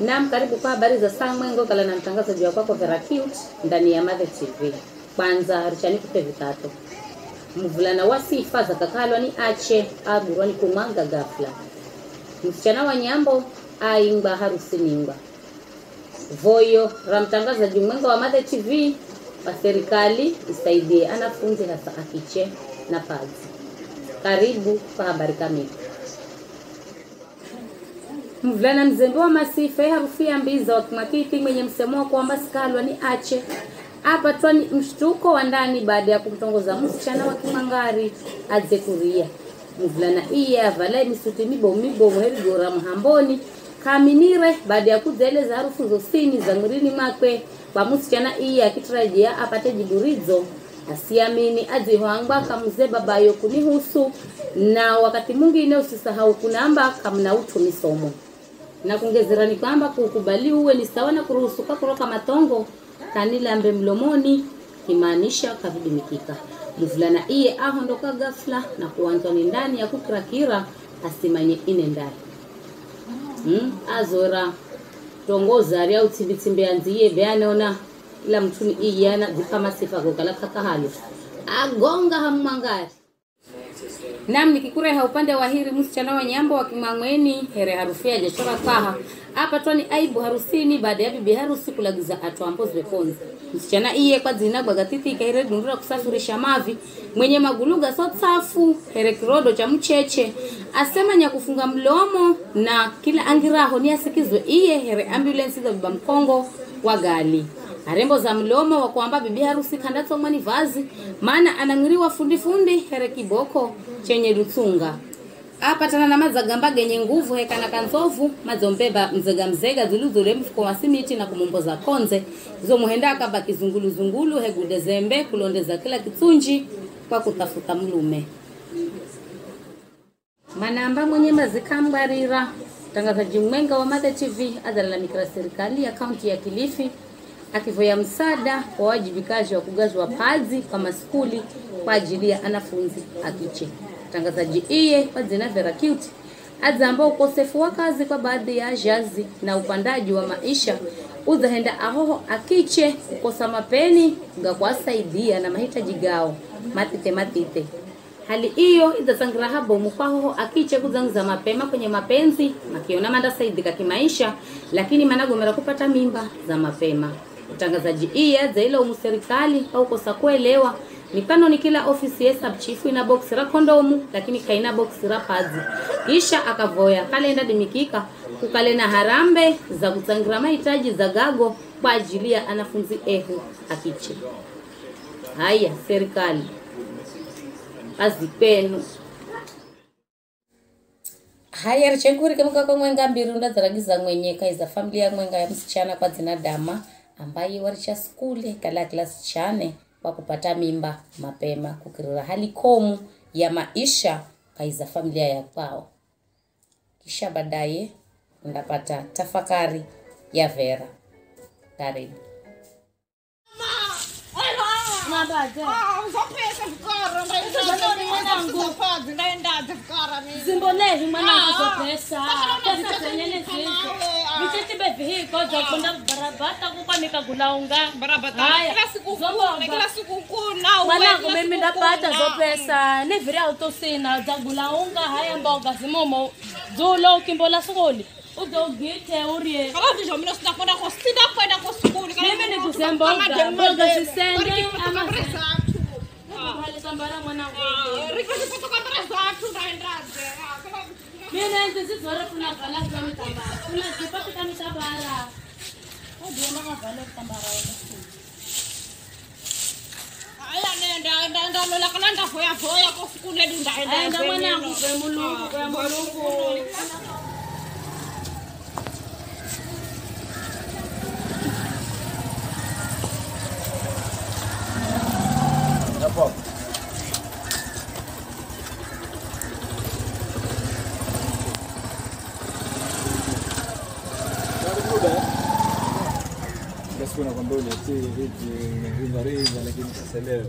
Naam, karibu kwa habari za saa mwengo kala na mtangazaji wa kwako Vera Cute ndani ya Mother TV. Kwanza richani kupe vitatu. Mvulana wa sifa za kakalwa ni ache agurwa ni kumanga ghafla. Msichana wa nyambo aingba harusi ningba. Voyo ra mtangazaji mwengo wa Mother TV wa serikali isaidie anafunzi hasa akiche na pazi. Karibu kwa habari kamili. Mvulana mzembe wa masife harufi ya mbiza wa kimakiti mwenye msemo wa kwamba sikalwa ni ache. Apatwa ni mshtuko wa ndani baada ya kumtongoza msichana wa kimangari aze kuria mvulana iye avala misuti mibomu mibomu herigora mhamboni kaminire baada ya kuzeleza harufu zosini za mwirini makwe kwa msichana iye akitarajia apate jiburizo. Asiamini adzihoangwa kamuze babayo kunihusu na wakati mwingine usisahau kunamba kamna utu somo na kuongezera kwamba kukubali uwe ni sawa na kuruhusuka kuroka matongo kanilambe mlomoni kimaanisha kavidimikika mvulana iye ahondoka ghafla na kuanzwa ni ndani ya kukirakira asimanye ine ndani. Hmm? azora tongozari au autsimbitsimbe anziye beaneona ila mtuni iyana zipama sifa gokala kakahalo agonga hammangari nam nikikureha upande wa hiri msichana wa nyambo wa kimang'weni here harufu ya jachora paha apatwa ni aibu harusini baada ya bibi harusi kulagiza atwambo ziweponzi msichana iye kwa zina gwagatiti ikaire dundura kusafirisha mavi. Mwenye maguluga so safu here kirodo cha mcheche. Asema nya kufunga mlomo na kila angiraho ni asikizwe iye here ambulensi za baba mkongo wa gali arembo za mlomo wa kwamba bibi harusi kandatsomwa ni vazi maana anang'iriwa fundi fundi here kiboko chenye rutsunga apatana na mazagamba genye nguvu hekana kanzovu mazombeba mzega mzega zuluzule mfuko wa simiti na kumomboza konze. Zomuhenda akaba kizungulu zungulu hegude zembe kulondeza kila kitsunji kwa kutafuta mlume. Manamba mwenye mazikambwarira mtangazaji mwenga wa Mada TV adalalamikira serikali ya kaunti ya Kilifi akivoya msaada kwa wajibikaji wa kugazwa pazi kwa maskuli kwa ajili ya anafunzi akiche. Tangazaji iye kwa jina Vera Cute adzamba ukosefu wa kazi kwa baadhi ya jazi na upandaji wa maisha uzahenda ahoho akiche kukosa mapeni nga kwasaidia na mahitaji gao. Matite matite. Hali hiyo izasangira habomu kwahoho akiche kuzangiza mapema kwenye mapenzi makiona mandasaidika kimaisha lakini managomera kupata mimba za mapema utangazaji iye zailaumu serikali au kosa kuelewa. Mifano ni kila ofisi ya sub chief ina box ra kondomu lakini kaina box ra pazi. Kisha akavoya kalenda dimikika kukale na harambe za kutangira mahitaji za gago kwa ajili ya anafunzi ehu akiche. Haya serikali. Pazi penu. Haya rechekuri kemuka kwa mwenga mbiri undadzaragiza mwenye kaiza familia mwenga ya msichana kwa zina dama ambaye warisha skule kala klasi chane kwa kupata mimba mapema kukirira hali komu ya maisha kaiza familia ya kwao kisha baadaye ndapata tafakari ya vera karibu pesa pesa vititi bevihiko zakunda barabata kuka nikagulaunga haya mwanangu mimi ndapata zo pesa neviri autosina zagulaunga haya mboga zimomo. Zulo ukimbola sukuli. Udogite urie. Mimi nikuze mboga mboga zisende mina ndzi swi byori ku na balasi ka mitambara. Ku na zipati ka mitambara va dyona nga bala mitambara ndalolaka na ndavoyavoya kofukuneli ndaendaendamanangu vemulungu vemulungu vitu unariva riva, lakini sasa leo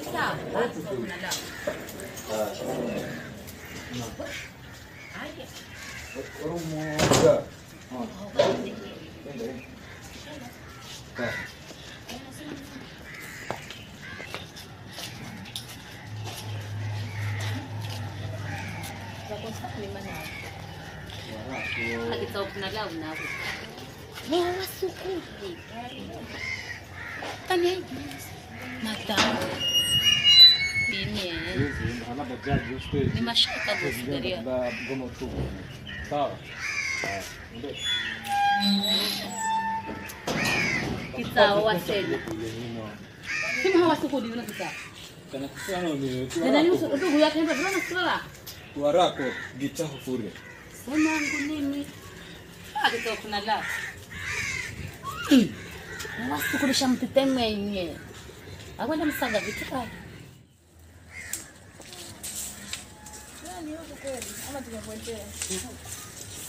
Isa. Baso na lang. Ay. Kurong mo ka. Oh. Hindi. Ka. Bakosak lima na. Lagi sa na lang na. Lawas ko. Tanay. Madam. Ni yake ndo vino sala warako gitaho kure sanangu nini akitsaupnala wasukulisha mtete mwenye akwenda msaga vitukali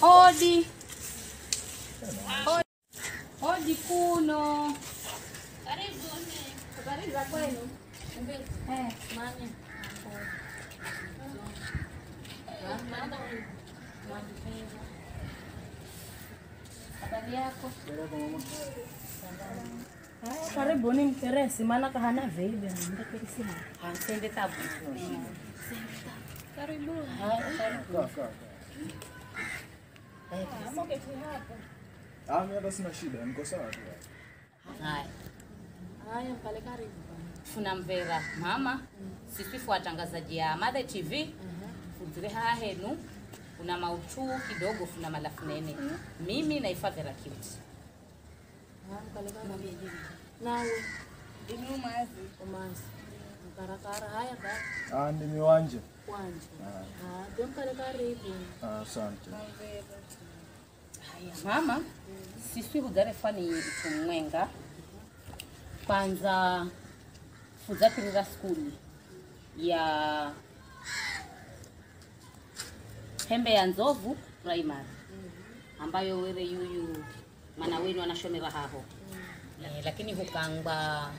Odi. Odi. Odi kuno. Karibu. Habari za kwenu? Eh, mami. Habari yako? karibuni mkeresi maana kahana veibe ndakirisiha Hansende tabu. Ah, mimi hata sina shida, niko sawa tu. Haya. haya kale karibu Funa mvera mama sisi fu watangazaji ya Mother TV fuzire haa henu kuna mautu kidogo funa malafu nene mimi naifa Vera Cute kale haya Ah, karibu Ah, asante. mama sisi hudare fani tumwenga kwanza fuzakirira skuli ya hembe ya nzovu primary ambayo were yuyu mana wenu anashomera haho. Eh, lakini hukangwa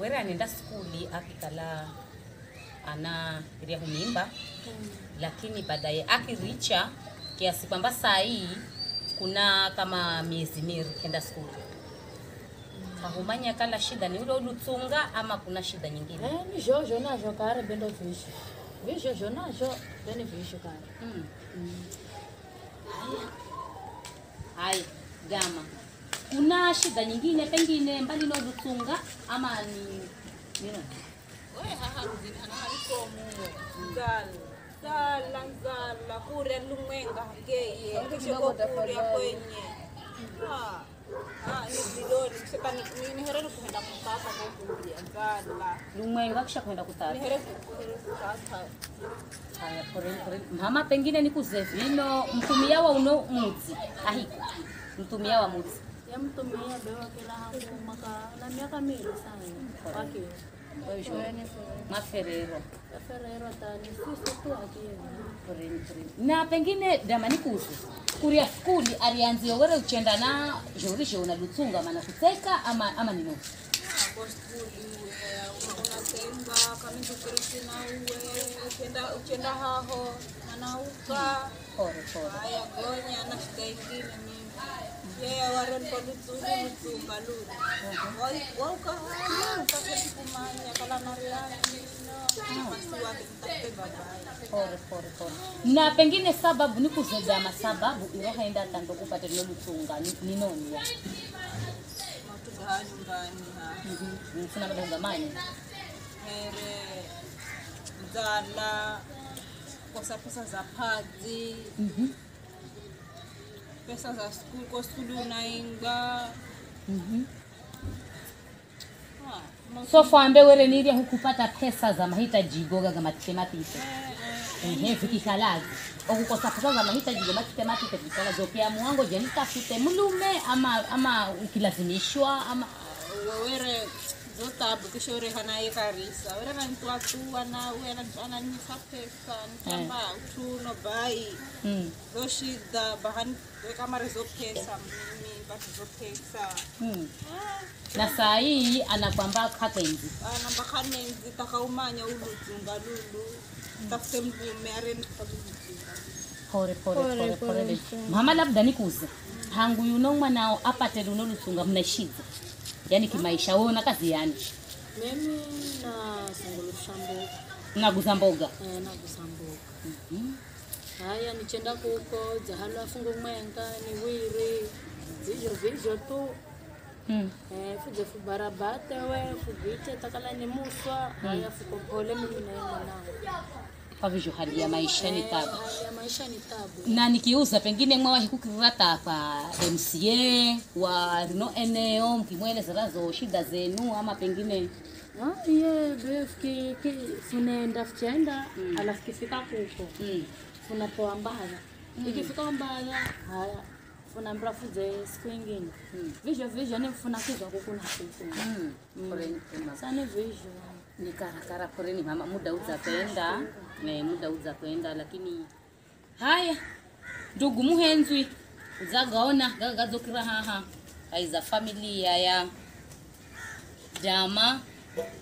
were anenda skuli akikala ana iria humimba lakini baadaye akiricha kiasi kwamba saa hii kuna kama miezi miri kenda skuli kahumanya kala shida ni ule ulutsunga ama kuna shida nyingine? Eh ni jojo najo kare bendo vishi vijojo najo bene vishi kare. Mm. hai gama. Kuna shida nyingine pengine mbali na ulutsunga ama ni nini? Nzala, nzala, nzala, kurya lumwenga ngeye, kurya kwenye. Nzala. Kisha kutata. Haya, poreni poreni. Mama pengine nikuze vino mtumia wa uno mudzi. Ahiko. Mtumia wa mudzi. ya mtumia bewa kila hapo maka na miaka mili sana wake Maferero. tani sisi tu. Na pengine damani kuhusu Kuria skuli alianzia were uchenda na jori jona lutsunga mana kuteka ama ama nino. Unatenga, kama nikushiriki na uwe, ukienda ukienda haho, anauka. Haya, gonya na shida ingine mimi. Yeye warembo lutsuru lutsunga lulu. Waukahala, takati kumanya, kala mariani, no. Masi wake, mtafute babaye. pore pore pore na pengine sababu ni kuzegama sababu irohaenda tando kupata nyumbani mfuna madongamani Here, za padzi, pesa za skuli, kwa skuli unainga. Hukupata pesa za mahitaji goga ga matematike ehe vikikalazi okukosa pesa mahitaji go matematike vikalazi okea muwango je nitafute mulume ama ama ukilazimishwa ama wawere zotabu kishore naye karisa ore nanitwatua nawe ananisa pesa nitamba utuno bai. Mm. zoshida bahani kamari zopesa mimi basi zopesa mm. na saa hii anakwamba kakenzi namba kanenzi takaumanya uludzunga lulu tafute mlume arendikaluludzinga pore pore pore pore mama labda nikuze hangu yuno mwanao apate luno lusunga mnaishiza yani kimaisha wewe una kazi yani. Mimi nasungulusa mboga naguza mboga eh, naguza mboga haya nichenda kuko dzahalo afunga mwenga ni wiri. Zijo vijo tu. Mm. eh, fudze fubarabate we fugwite takala ni muswa. Haya fukopole mimi naye mwanangu kwa vivyo hali ya maisha ni tabu. ya maisha ni tabu. Na nikiuza pengine mwawahi kukirata kwa mca wa rino eneo mkimwelezerazo shida zenu ama pengine Ah, iye befiki funenda fuchenda alafu kifika kuko mm. funapewa mbala ikifika mbala haya funambira ze siku ingine. Vizho vizho ni kizwa kukuna kuku mm. Poreni, mama. sani vizho ni poreni mama muda uza kwenda. Ne muda uza kwenda. lakini haya ndugu muhenzwi uzagaona gagazokira haha. Aiza familia ya jama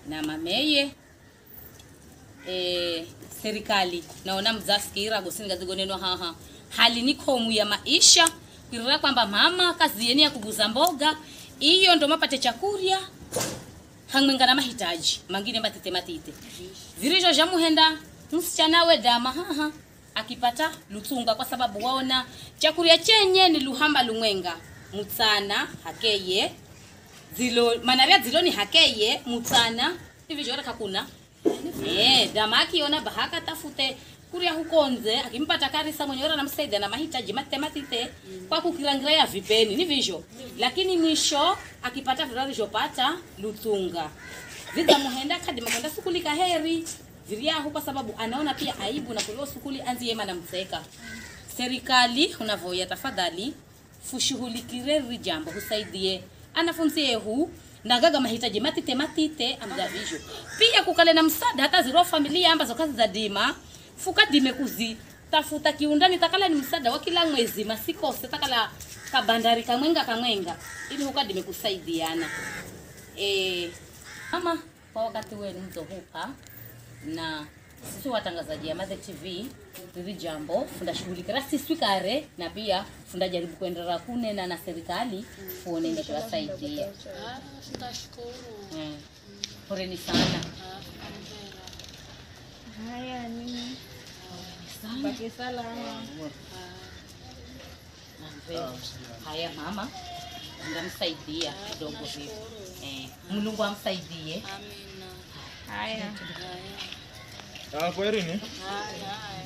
na mameye. E, serikali naona mzasikira gosingazigonenwa haha. Hali ni komu ya maisha kirira kwamba mama kazi yeni ya kuguza mboga. Hiyo ndo mapate chakurya hamwenga na mahitaji. Mangine matite matite. Virisho vya muhenda msichana we dama haha. Akipata lutunga kwa sababu waona chakurya chenye ni luhamba lumwenga. Mutsana hakeye. Zilo manavya zilo ni hakeye mutsana. Jora kakuna? Eh dama akiona bahaka tafute kuria hukonze akimpata karisa mwenye ora namsaidia na mahitaji matite matite kwa kukirangira ya vipeni. Ni vizho lakini mwisho akipata virarizhopata lutunga viza muhenda kadi kwenda sukuli kaheri. Viriyahu kwa sababu anaona pia aibu na kulio sukuli anzi yema namseka serikali unavoya tafadhali fushughulikire ri jambo husaidie. Anafunzie hu ndagaga mahitaji matite matite amjavisho pia kukale na msada hata ziro familia ambazo kazi za dima fuka dime kuzi tafuta kiundani takala ni msada wa kila mwezi masikose takala kabandari kamwenga kamwenga ili huka nimekusaidiana. E, ama kwa wakati wenu mzohupa na sisi watangazaji ya Mother TV hili jambo funda fundashughulikira sisi kare na pia funda jaribu kuendelea kunena na serikali kuone nditawasaidia tuwasaidie. tutashukuru eh. Poreni sana. Haya ni sana. Baki salama Haya mama ndamsaidia kidogo hivi eh. Mungu amsaidie amina haya Ah, ni? haya haya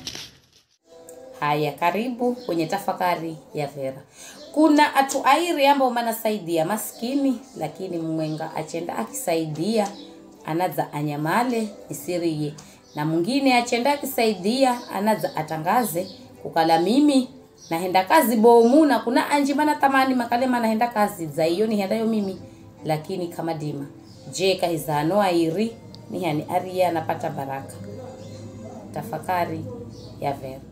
Haya, karibu kwenye tafakari ya Vera. Kuna atu airi ambao manasaidia maskini, lakini mwenga achenda akisaidia anaza anyamale isiriye, na mwingine achenda akisaidia anaza atangaze kukala mimi nahenda kazi bomu na kuna anji mana tamani makale nahenda kazi za hiyo ni hendayo mimi lakini kama dima. Je kahizano airi nihani aria anapata baraka. Tafakari ya Vera